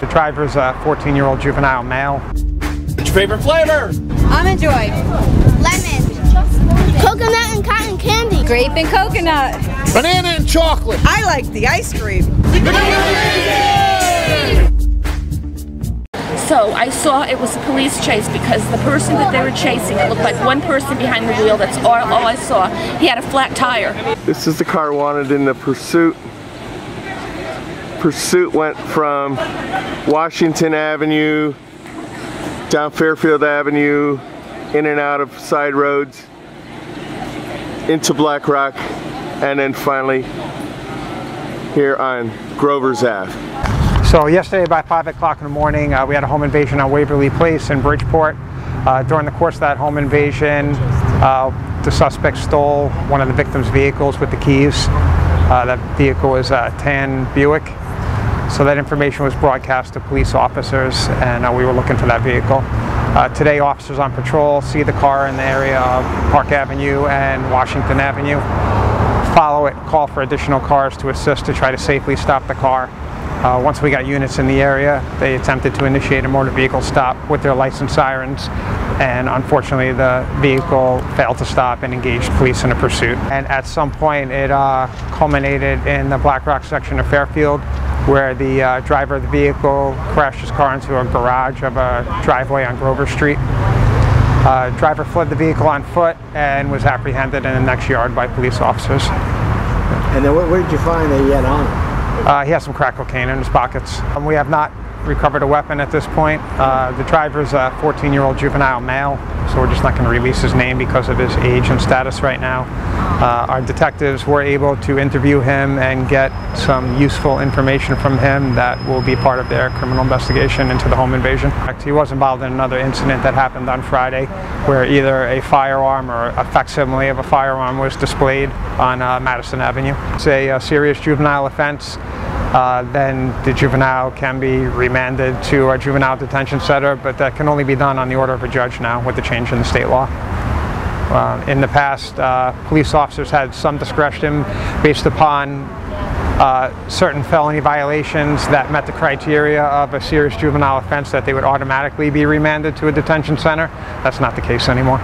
The driver's a 14-year-old juvenile male. What's your favorite flavor? Almond joy. Lemon. Coconut and cotton candy. Grape and coconut. Banana and chocolate. I like the ice cream. So I saw it was a police chase because the person that they were chasing, it looked like one person behind the wheel. That's all, all I saw. He had a flat tire. This is the car wanted in the pursuit. Pursuit went from Washington Avenue down Fairfield Avenue, in and out of side roads, into Black Rock, and then finally here on Grover's Ave. So yesterday by 5 o'clock in the morning, uh, we had a home invasion on Waverly Place in Bridgeport. Uh, during the course of that home invasion, uh, the suspect stole one of the victim's vehicles with the keys. Uh, that vehicle was a tan Buick. So that information was broadcast to police officers and uh, we were looking for that vehicle. Uh, today officers on patrol see the car in the area of Park Avenue and Washington Avenue. Follow it, call for additional cars to assist to try to safely stop the car. Uh, once we got units in the area, they attempted to initiate a motor vehicle stop with their license sirens, and unfortunately the vehicle failed to stop and engaged police in a pursuit. And at some point it uh, culminated in the Black Rock section of Fairfield, where the uh, driver of the vehicle crashed his car into a garage of a driveway on Grover Street. Uh, driver fled the vehicle on foot and was apprehended in the next yard by police officers. And then where, where did you find that he had on him? Uh, he has some crack cocaine in his pockets. Um, we have not recovered a weapon at this point. Uh, the driver is a 14-year-old juvenile male, so we're just not going to release his name because of his age and status right now. Uh, our detectives were able to interview him and get some useful information from him that will be part of their criminal investigation into the home invasion. He was involved in another incident that happened on Friday where either a firearm or a facsimile of a firearm was displayed on uh, Madison Avenue. It's a, a serious juvenile offense uh, then the juvenile can be remanded to a juvenile detention center, but that can only be done on the order of a judge now with the change in the state law. Uh, in the past, uh, police officers had some discretion based upon uh, certain felony violations that met the criteria of a serious juvenile offense that they would automatically be remanded to a detention center. That's not the case anymore.